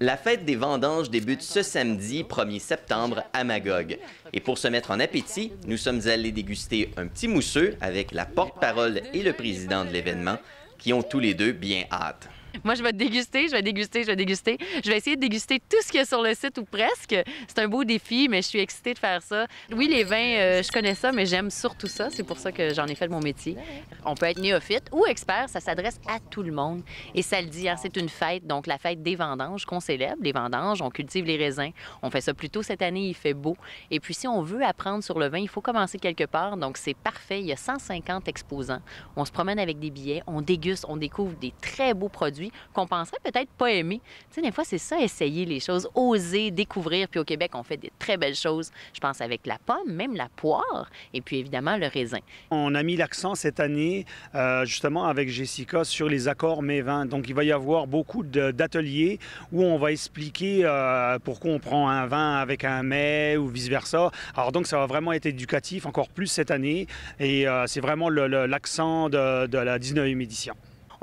La fête des vendanges débute ce samedi 1er septembre à Magog. Et pour se mettre en appétit, nous sommes allés déguster un petit mousseux avec la porte-parole et le président de l'événement qui ont tous les deux bien hâte. Moi, je vais déguster, je vais déguster, je vais déguster. Je vais essayer de déguster tout ce qu'il y a sur le site ou presque. C'est un beau défi, mais je suis excitée de faire ça. Oui, les vins, euh, je connais ça, mais j'aime surtout ça. C'est pour ça que j'en ai fait mon métier. On peut être néophyte ou expert, ça s'adresse à tout le monde. Et ça le dit, hein, c'est une fête, donc la fête des vendanges qu'on célèbre. Les vendanges, on cultive les raisins. On fait ça plus tôt cette année, il fait beau. Et puis, si on veut apprendre sur le vin, il faut commencer quelque part. Donc, c'est parfait. Il y a 150 exposants. On se promène avec des billets, on déguste, on découvre des très beaux produits qu'on penserait peut-être pas aimer. Tu sais, des fois, c'est ça, essayer les choses, oser, découvrir. Puis au Québec, on fait des très belles choses. Je pense avec la pomme, même la poire, et puis évidemment le raisin. On a mis l'accent cette année, euh, justement avec Jessica, sur les accords mets-vins. Donc, il va y avoir beaucoup d'ateliers où on va expliquer euh, pourquoi on prend un vin avec un mets ou vice-versa. Alors, donc, ça va vraiment être éducatif encore plus cette année. Et euh, c'est vraiment l'accent de, de la 19e édition.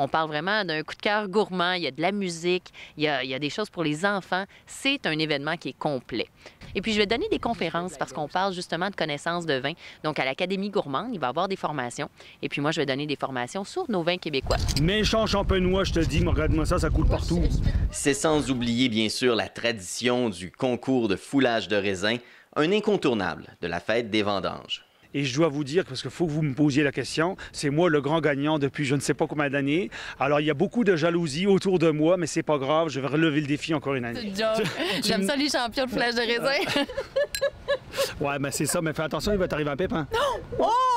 On parle vraiment d'un coup de cœur gourmand. Il y a de la musique, il y a, des choses pour les enfants. C'est un événement qui est complet. Et puis, je vais donner des conférences parce qu'on parle justement de connaissances de vin. Donc, à l'Académie gourmande, il va y avoir des formations. Et puis, moi, je vais donner des formations sur nos vins québécois. Méchant champenois, je te dis, regarde-moi ça, ça coule partout. C'est sans oublier, bien sûr, la tradition du concours de foulage de raisin, un incontournable de la fête des vendanges. Et je dois vous dire, parce qu'il faut que vous me posiez la question, c'est moi le grand gagnant depuis je ne sais pas combien d'années. Alors, il y a beaucoup de jalousie autour de moi, mais c'est pas grave, je vais relever le défi encore une année. J'aime ça, les champions de flèche de raisin. ouais, mais c'est ça, mais fais attention, il va t'arriver un pépin. Non! Oh!